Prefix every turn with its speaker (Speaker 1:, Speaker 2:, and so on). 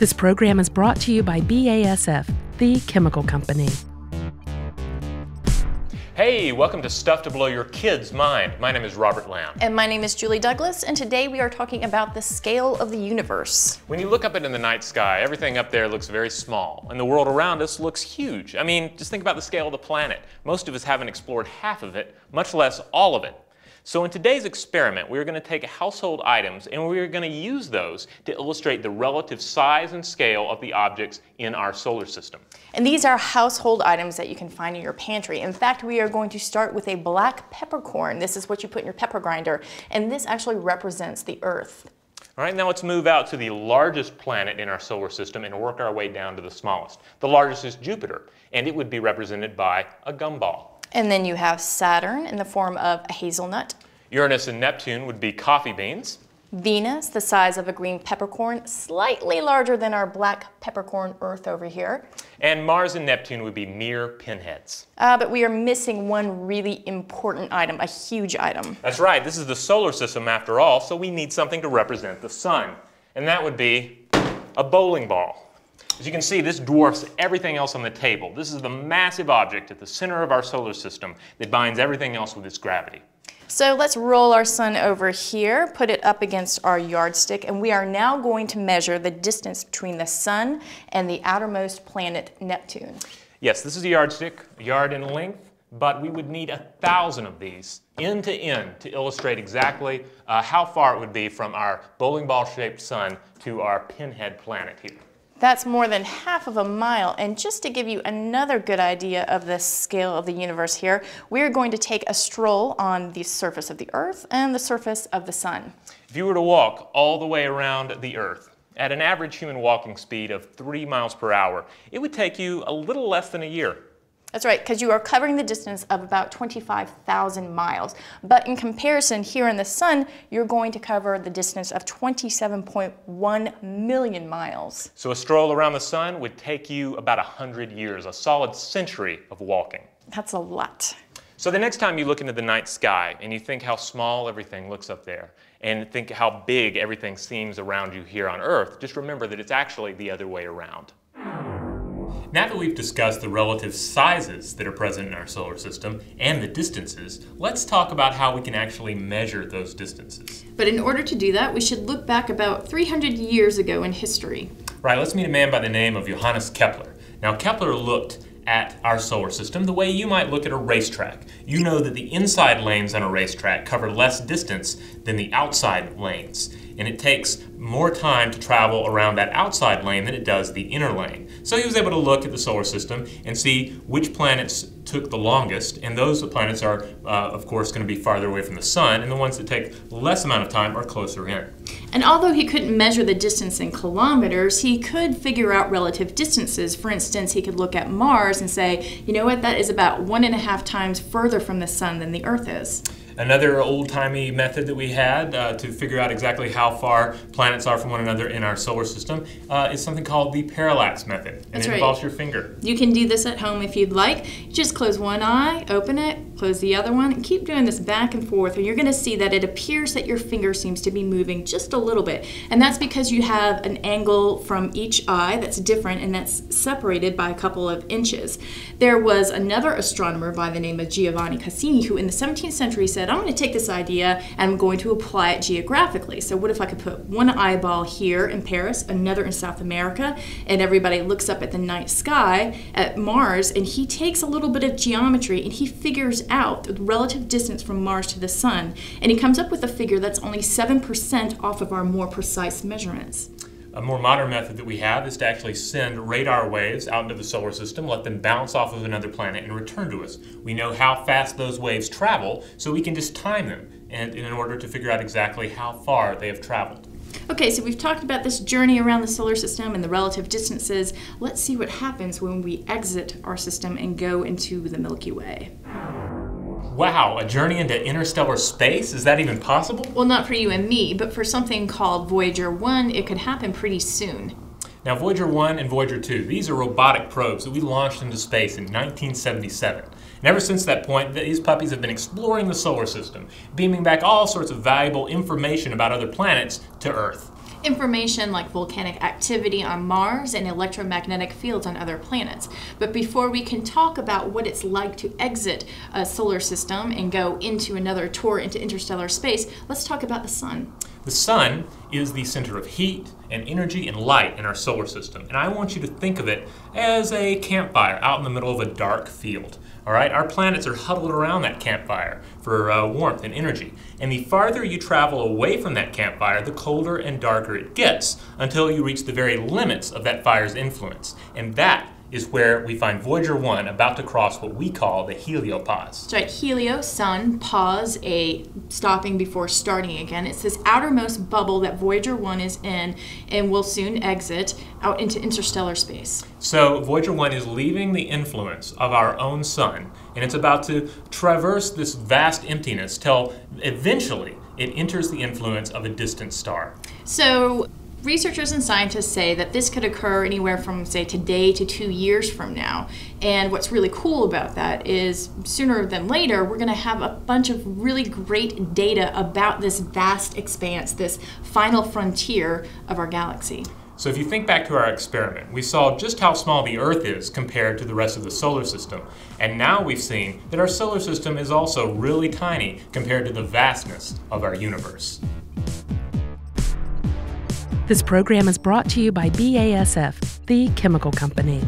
Speaker 1: This program is brought to you by BASF, the chemical company.
Speaker 2: Hey, welcome to Stuff to Blow Your Kids' Mind. My name is Robert Lamb.
Speaker 3: And my name is Julie Douglas, and today we are talking about the scale of the universe.
Speaker 2: When you look up into the night sky, everything up there looks very small, and the world around us looks huge. I mean, just think about the scale of the planet. Most of us haven't explored half of it, much less all of it. So in today's experiment, we're going to take household items and we're going to use those to illustrate the relative size and scale of the objects in our solar system.
Speaker 3: And these are household items that you can find in your pantry. In fact, we are going to start with a black peppercorn. This is what you put in your pepper grinder, and this actually represents the Earth.
Speaker 2: All right, now let's move out to the largest planet in our solar system and work our way down to the smallest. The largest is Jupiter, and it would be represented by a gumball.
Speaker 3: And then you have Saturn in the form of a hazelnut.
Speaker 2: Uranus and Neptune would be coffee beans.
Speaker 3: Venus, the size of a green peppercorn, slightly larger than our black peppercorn Earth over here.
Speaker 2: And Mars and Neptune would be mere pinheads.
Speaker 3: Uh, but we are missing one really important item, a huge item.
Speaker 2: That's right, this is the solar system after all, so we need something to represent the sun. And that would be a bowling ball. As you can see, this dwarfs everything else on the table. This is the massive object at the center of our solar system that binds everything else with its gravity.
Speaker 3: So let's roll our sun over here, put it up against our yardstick, and we are now going to measure the distance between the sun and the outermost planet, Neptune.
Speaker 2: Yes, this is a yardstick, a yard in length, but we would need a thousand of these end to end to illustrate exactly uh, how far it would be from our bowling ball shaped sun to our pinhead planet here.
Speaker 3: That's more than half of a mile. And just to give you another good idea of the scale of the universe here, we're going to take a stroll on the surface of the Earth and the surface of the Sun.
Speaker 2: If you were to walk all the way around the Earth at an average human walking speed of three miles per hour, it would take you a little less than a year.
Speaker 3: That's right, because you are covering the distance of about 25,000 miles. But in comparison, here in the sun, you're going to cover the distance of 27.1 million miles.
Speaker 2: So a stroll around the sun would take you about 100 years, a solid century of walking.
Speaker 3: That's a lot.
Speaker 2: So the next time you look into the night sky and you think how small everything looks up there, and think how big everything seems around you here on Earth, just remember that it's actually the other way around. Now that we've discussed the relative sizes that are present in our solar system and the distances, let's talk about how we can actually measure those distances.
Speaker 3: But in order to do that, we should look back about 300 years ago in history.
Speaker 2: Right, let's meet a man by the name of Johannes Kepler. Now, Kepler looked at our solar system the way you might look at a racetrack. You know that the inside lanes on a racetrack cover less distance than the outside lanes and it takes more time to travel around that outside lane than it does the inner lane. So he was able to look at the solar system and see which planets took the longest, and those planets are, uh, of course, going to be farther away from the sun, and the ones that take less amount of time are closer in.
Speaker 3: And although he couldn't measure the distance in kilometers, he could figure out relative distances. For instance, he could look at Mars and say, you know what, that is about one and a half times further from the sun than the Earth is.
Speaker 2: Another old-timey method that we had uh, to figure out exactly how far planets are from one another in our solar system uh, is something called the parallax method. And
Speaker 3: That's
Speaker 2: it
Speaker 3: right.
Speaker 2: involves your finger.
Speaker 3: You can do this at home if you'd like. Just close one eye, open it, close the other one, and keep doing this back and forth, and you're going to see that it appears that your finger seems to be moving just a little bit. And that's because you have an angle from each eye that's different and that's separated by a couple of inches. There was another astronomer by the name of Giovanni Cassini who in the 17th century said, I'm going to take this idea and I'm going to apply it geographically. So what if I could put one eyeball here in Paris, another in South America, and everybody looks up at the night sky at Mars and he takes a little bit of geometry and he figures out the relative distance from Mars to the sun and he comes up with a figure that's only 7% off of our more precise measurements.
Speaker 2: A more modern method that we have is to actually send radar waves out into the solar system, let them bounce off of another planet and return to us. We know how fast those waves travel, so we can just time them and in order to figure out exactly how far they have traveled.
Speaker 3: Okay, so we've talked about this journey around the solar system and the relative distances. Let's see what happens when we exit our system and go into the Milky Way.
Speaker 2: Wow, a journey into interstellar space? Is that even possible?
Speaker 3: Well, not for you and me, but for something called Voyager 1, it could happen pretty soon.
Speaker 2: Now, Voyager 1 and Voyager 2, these are robotic probes that we launched into space in 1977. And ever since that point, these puppies have been exploring the solar system, beaming back all sorts of valuable information about other planets to Earth.
Speaker 3: Information like volcanic activity on Mars and electromagnetic fields on other planets. But before we can talk about what it's like to exit a solar system and go into another tour into interstellar space, let's talk about the sun.
Speaker 2: The sun is the center of heat and energy and light in our solar system. And I want you to think of it as a campfire out in the middle of a dark field. All right, our planets are huddled around that campfire for uh, warmth and energy. And the farther you travel away from that campfire, the colder and darker it gets until you reach the very limits of that fire's influence. And that is where we find Voyager 1 about to cross what we call the heliopause.
Speaker 3: That's right, helio, sun, pause, a stopping before starting again. It's this outermost bubble that Voyager 1 is in and will soon exit out into interstellar space.
Speaker 2: So, Voyager 1 is leaving the influence of our own sun, and it's about to traverse this vast emptiness till eventually it enters the influence of a distant star.
Speaker 3: So, researchers and scientists say that this could occur anywhere from say today to two years from now and what's really cool about that is sooner than later we're going to have a bunch of really great data about this vast expanse this final frontier of our galaxy
Speaker 2: so if you think back to our experiment, we saw just how small the Earth is compared to the rest of the solar system. And now we've seen that our solar system is also really tiny compared to the vastness of our universe.
Speaker 1: This program is brought to you by BASF, the chemical company.